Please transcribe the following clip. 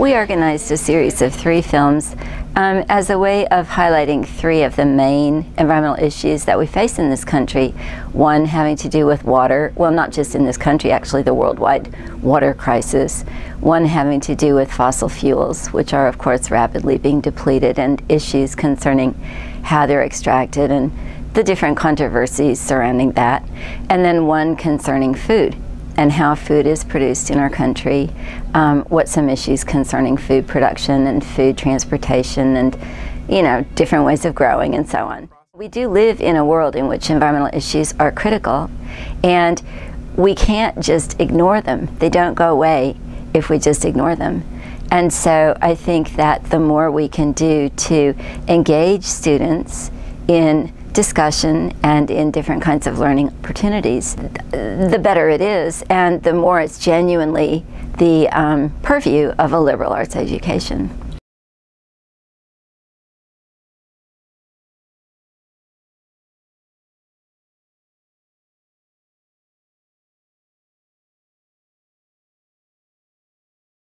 We organized a series of three films um, as a way of highlighting three of the main environmental issues that we face in this country. One having to do with water, well, not just in this country, actually, the worldwide water crisis. One having to do with fossil fuels, which are, of course, rapidly being depleted, and issues concerning how they're extracted and the different controversies surrounding that. And then one concerning food and how food is produced in our country, um, what some issues concerning food production and food transportation and, you know, different ways of growing and so on. We do live in a world in which environmental issues are critical and we can't just ignore them. They don't go away if we just ignore them. And so I think that the more we can do to engage students in discussion and in different kinds of learning opportunities, the better it is, and the more it's genuinely the um, purview of a liberal arts education.